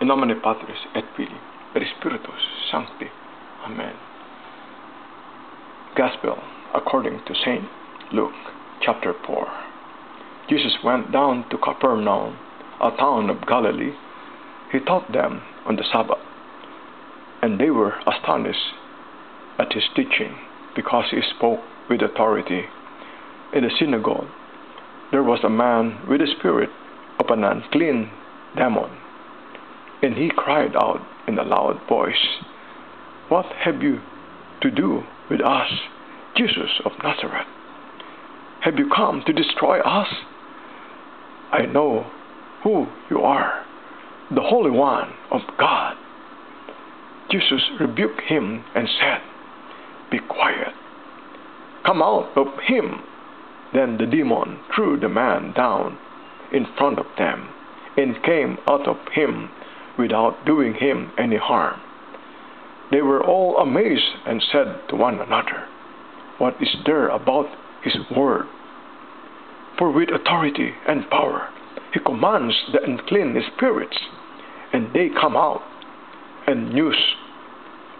In nomine Patris et Filii et Spiritus Sancti. Amen. Gospel according to Saint Luke chapter 4. Jesus went down to Capernaum, a town of Galilee. He taught them on the Sabbath, and they were astonished at his teaching because he spoke with authority. In the synagogue, there was a man with the spirit of an unclean demon and he cried out in a loud voice, What have you to do with us, Jesus of Nazareth? Have you come to destroy us? I know who you are, the Holy One of God. Jesus rebuked him and said, Be quiet. Come out of him. Then the demon threw the man down in front of them and came out of him without doing him any harm. They were all amazed and said to one another, What is there about his word? For with authority and power he commands the unclean spirits, and they come out, and news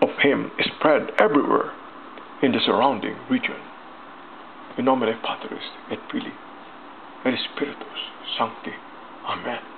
of him is spread everywhere in the surrounding region. In nomine Patris et Filii et Spiritus Sancti. Amen.